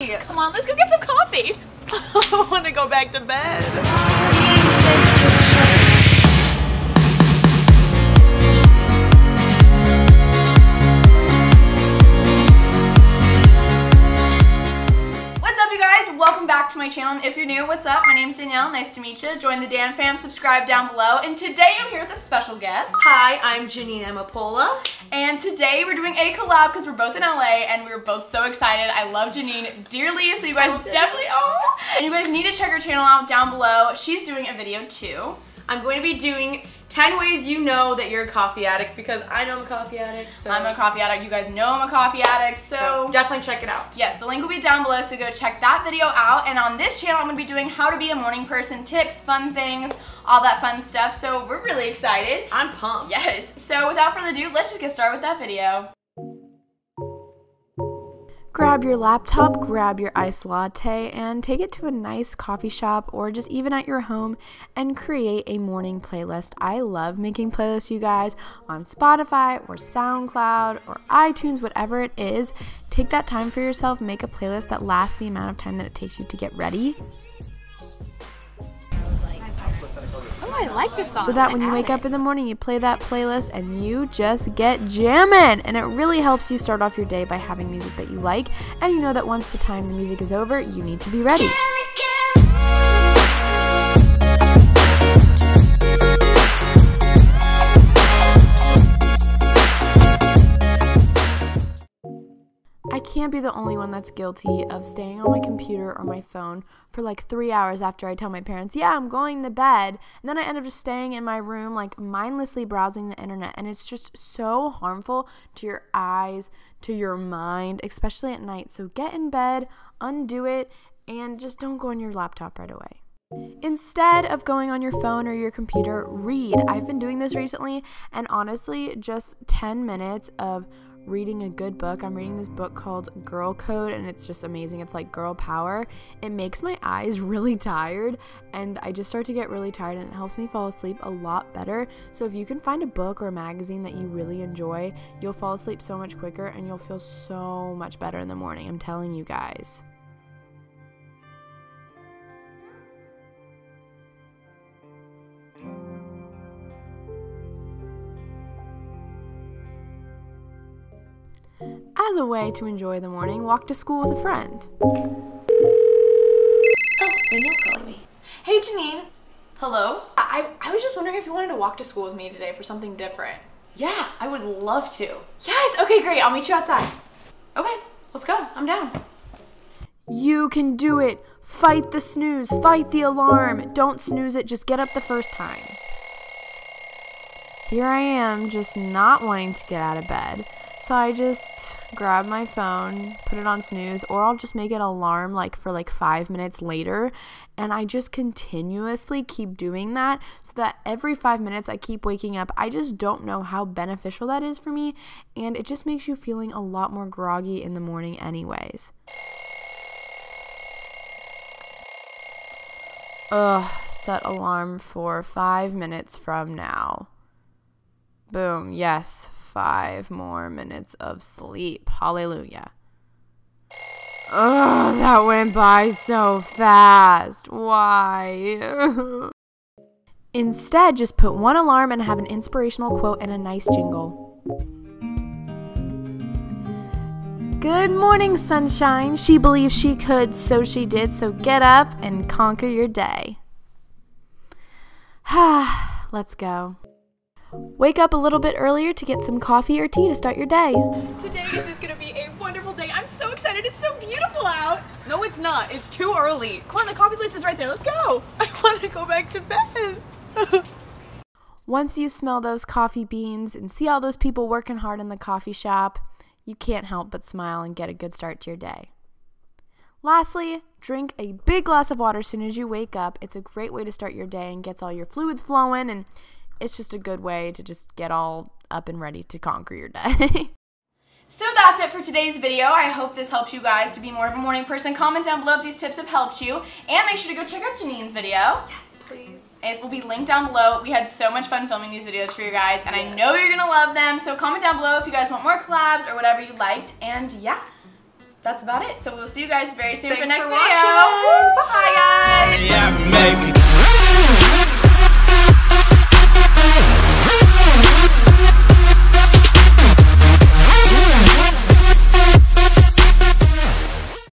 Come on, let's go get some coffee. I want to go back to bed. My channel. And if you're new, what's up? My name's Danielle. Nice to meet you. Join the Dan fam. Subscribe down below. And today I'm here with a special guest. Hi, I'm Jeanine Amapola. And today we're doing a collab because we're both in LA and we are both so excited. I love Jeanine dearly, so you guys Oh, definitely oh. And you guys need to check her channel out down below. She's doing a video too. I'm going to be doing 10 ways you know that you're a coffee addict because I know I'm a coffee addict. So, I'm a coffee addict. You guys know I'm a coffee addict. So, so definitely check it out. yes, the link will be down below, so go check that video out. And on this channel, I'm gonna be doing how to be a morning person, tips, fun things, all that fun stuff. So we're really excited. I'm pumped. Yes. So without further ado, let's just get started with that video. Grab your laptop, grab your iced latte, and take it to a nice coffee shop or just even at your home and create a morning playlist. I love making playlists, you guys, on Spotify or SoundCloud or iTunes, whatever it is. Take that time for yourself, make a playlist that lasts the amount of time that it takes you to get ready Oh, I like this song. so that when you wake up in the morning, you play that playlist and you just get jamming. And it really helps you start off your day by having music that you like. And you know that once the time the music is over, you need to be ready. Can't be the only one that's guilty of staying on my computer or my phone for like three hours after I tell my parents, yeah, I'm going to bed. And then I end up just staying in my room, like mindlessly browsing the internet. And it's just so harmful to your eyes, to your mind, especially at night. So get in bed, undo it, and just don't go on your laptop right away. Instead of going on your phone or your computer, read. I've been doing this recently, and honestly, just 10 minutes of reading a good book. I'm reading this book called Girl Code, and it's just amazing. It's like girl power. It makes my eyes really tired, and I just start to get really tired, and it helps me fall asleep a lot better. So, if you can find a book or a magazine that you really enjoy, you'll fall asleep so much quicker, and you'll feel so much better in the morning. I'm telling you guys. As a way to enjoy the morning, walk to school with a friend. Oh, Danielle's calling me. Hey, Jeanine. Hello? I, I was just wondering if you wanted to walk to school with me today for something different. Yeah, I would love to. Yes. Okay, great. I'll meet you outside. Okay, let's go. I'm down. You can do it. Fight the snooze. Fight the alarm. Don't snooze it. Just get up the first time. Here I am, just not wanting to get out of bed. So I just grab my phone, put it on snooze, or I'll just make it alarm like for like five minutes later. And I just continuously keep doing that so that every five minutes I keep waking up. I just don't know how beneficial that is for me. And it just makes you feeling a lot more groggy in the morning, anyways. Ugh, set alarm for five minutes from now. Boom, yes, five more minutes of sleep. Hallelujah. Oh, that went by so fast. Why? Instead, just put one alarm and have an inspirational quote and a nice jingle. Good morning, sunshine. She believed she could, so she did. So get up and conquer your day. Let's go. Wake up a little bit earlier to get some coffee or tea to start your day. Today is just gonna be a wonderful day. I'm so excited. It's so beautiful out. No, it's not. It's too early. Come on, the coffee place is right there. Let's go. I want to go back to bed. Once you smell those coffee beans and see all those people working hard in the coffee shop, you can't help but smile and get a good start to your day. Lastly, drink a big glass of water as soon as you wake up. It's a great way to start your day and gets all your fluids flowing and it's just a good way to just get all up and ready to conquer your day. So that's it for today's video. I hope this helps you guys to be more of a morning person. Comment down below if these tips have helped you. And make sure to go check out Jeanine's video. Yes, please. It will be linked down below. We had so much fun filming these videos for you guys, and I know you're gonna love them. So comment down below if you guys want more collabs or whatever you liked. And yeah, that's about it. So we'll see you guys very soon for the next for video. watching. Bye guys. Yeah, maybe.